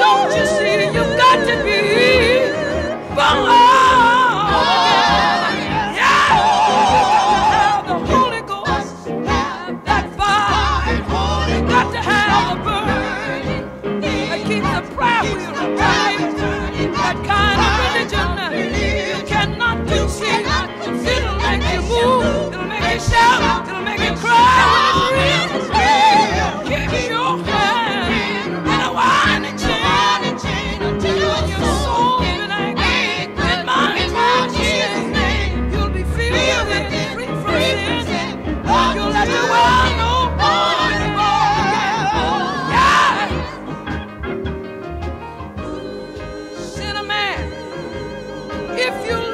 Don't you see? You've got to be born Yeah, the Holy Ghost, have that fire. You got to have burning. I keep the prayer wheel. That kind of religion. It'll make you move. It'll make you shout. It'll make you cry. If you're